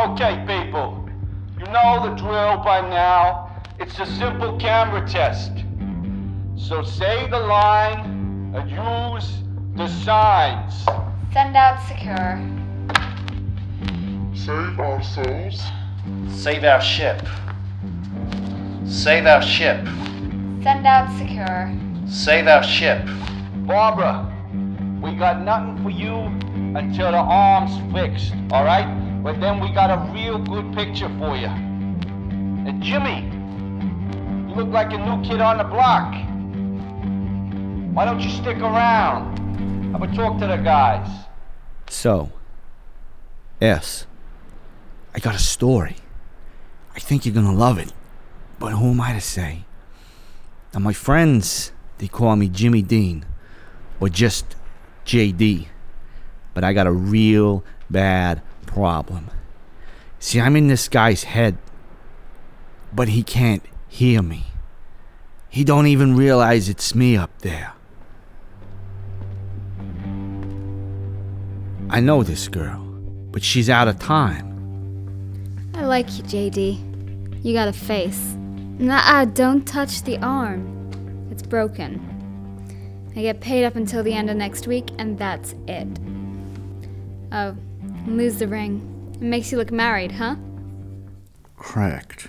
Okay, people. You know the drill by now. It's a simple camera test. So say the line and use the signs. Send out secure. Save our souls. Save our ship. Save our ship. Send out secure. Save our ship. Barbara, we got nothing for you until the arm's fixed, alright? But then we got a real good picture for you. And Jimmy, you look like a new kid on the block. Why don't you stick around? Have a talk to the guys. So, S, I got a story. I think you're gonna love it. But who am I to say? Now, my friends, they call me Jimmy Dean, or just JD. But I got a real bad problem. See, I'm in this guy's head, but he can't hear me. He don't even realize it's me up there. I know this girl, but she's out of time. I like you, JD. You got a face. Nah, don't touch the arm. It's broken. I get paid up until the end of next week, and that's it. Oh, lose the ring. It makes you look married, huh? Correct.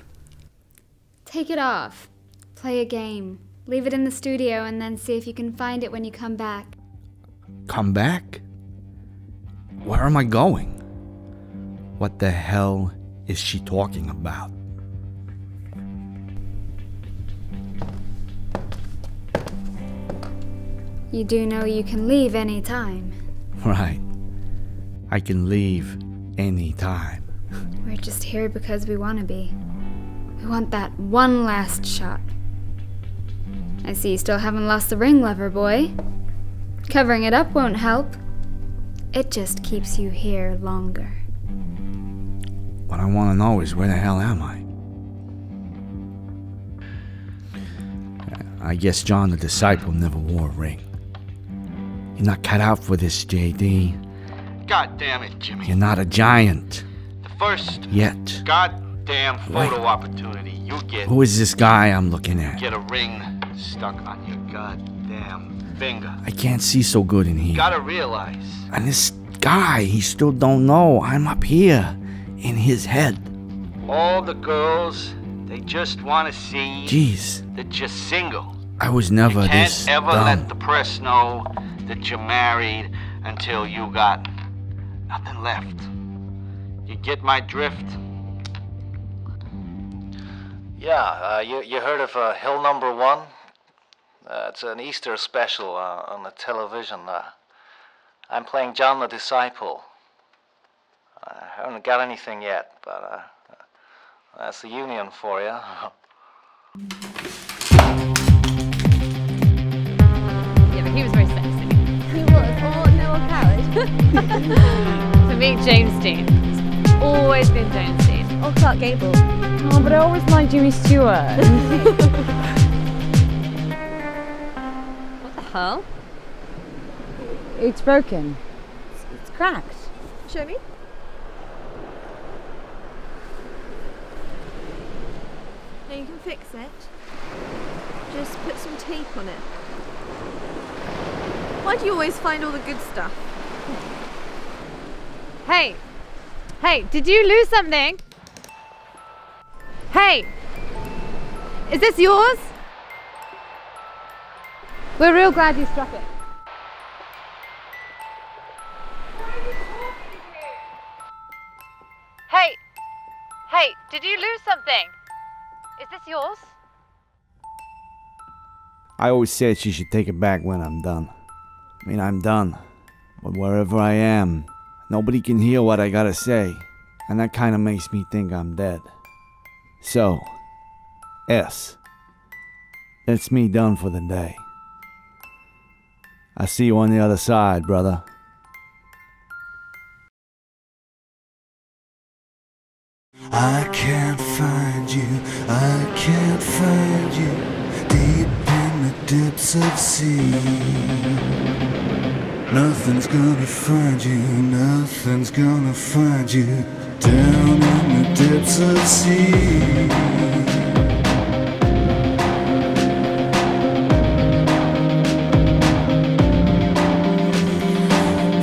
Take it off. Play a game. Leave it in the studio and then see if you can find it when you come back. Come back? Where am I going? What the hell is she talking about? You do know you can leave any time. Right. I can leave any time. We're just here because we want to be. We want that one last shot. I see you still haven't lost the ring, lover boy. Covering it up won't help. It just keeps you here longer. What I want to know is where the hell am I? I guess John the Disciple never wore a ring. You're not cut out for this, JD. God damn it, Jimmy. You're not a giant. The first Yet. goddamn photo opportunity you get. Who is this guy I'm looking at? Get a ring stuck on your goddamn finger. I can't see so good in here. Gotta realize. And this guy, he still don't know I'm up here in his head. All the girls, they just want to see Jeez, that you're single. I was never you can't this ever dumb. let the press know that you're married until you got nothing left. You get my drift? Yeah, uh, you, you heard of uh, Hill Number One? Uh, it's an Easter special uh, on the television. Uh, I'm playing John the Disciple. I haven't got anything yet, but uh, that's the union for you. Noel Coward. For me, James Dean. It's always been James Dean. or Clark Gable. Oh, but I always liked Jimmy Stewart. what the hell? It's broken. It's cracked. Show me. Now you can fix it. Just put some tape on it. Why do you always find all the good stuff? Hey! Hey, did you lose something? Hey! Is this yours? We're real glad you struck it. Hey! Hey, did you lose something? Is this yours? I always said she should take it back when I'm done. I mean, I'm done. But wherever I am, nobody can hear what I gotta say. And that kinda makes me think I'm dead. So, S. It's me done for the day. I see you on the other side, brother. I can't find you, I can't find you deep in the depths of sea. Nothing's gonna find you, nothing's gonna find you down in the depths of sea.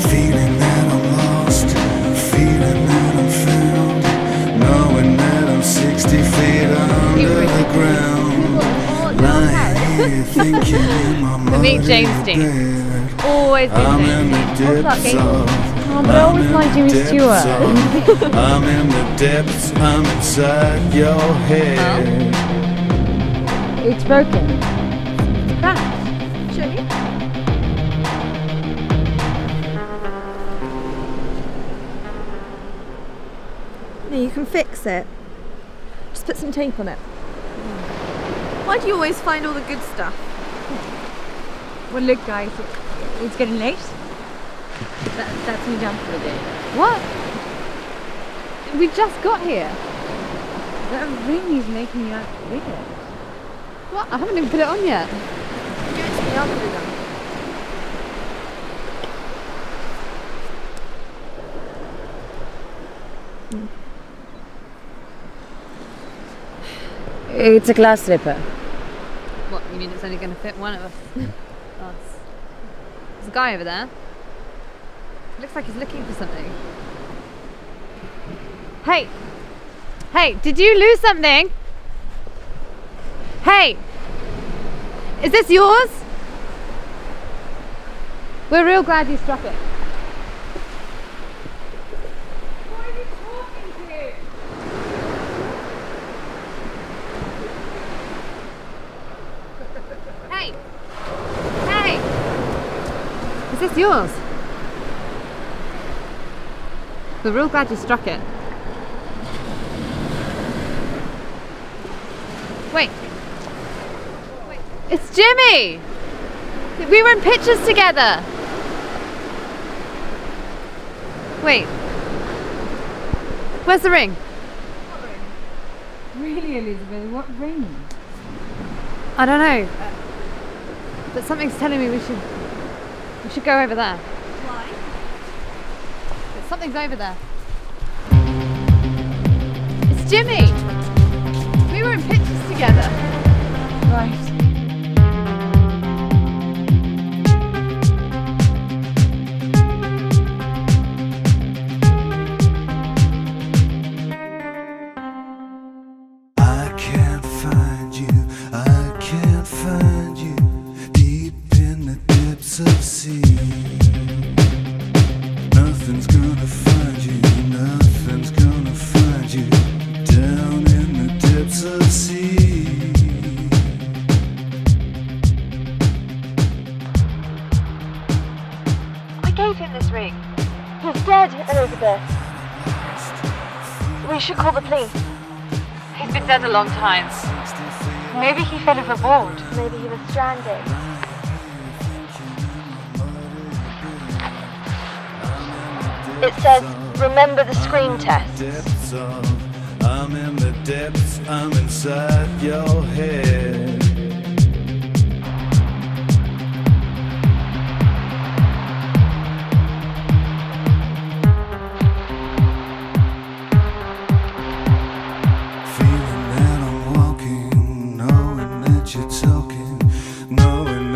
Feeling that I'm lost, feeling that I'm found, knowing that I'm 60 feet under the ground. Lying here thinking in my James. Bed. Always been I'm James in the depths of. Oh, but I always I'm in liked the Jimmy depths Stewart. of- I'm in the depths, I'm inside your head. It's broken. Show you? No, you can fix it. Just put some tape on it. Why do you always find all the good stuff? Hmm. Well, look, guys, it, it's getting late. That, that's me done for the day. What? We just got here. That ring is making me act weird. What? I haven't even put it on yet. Give it to me, I'll put it on. It's a glass slipper. What? You mean it's only going to fit one of us? us. A guy over there. Looks like he's looking for something. Hey! Hey, did you lose something? Hey! Is this yours? We're real glad you struck it. Hey! Hey! Yours? We're real glad you struck it. Wait. Wait. It's Jimmy! We were in pictures together! Wait. Where's the ring? Really, Elizabeth? What ring? I don't know. But something's telling me we should we should go over there. Why? But something's over there. It's Jimmy. We were in pictures together. Right. Nothing's gonna find you, nothing's gonna find you down in the depths of sea. We gave him this ring. He's dead, Elizabeth. We should call the police. He's been dead a long time. Maybe he fell overboard. Maybe he was stranded. It says, remember the screen test. I'm in the depths, I'm inside your head. Feeling that I'm walking, knowing that you're talking, knowing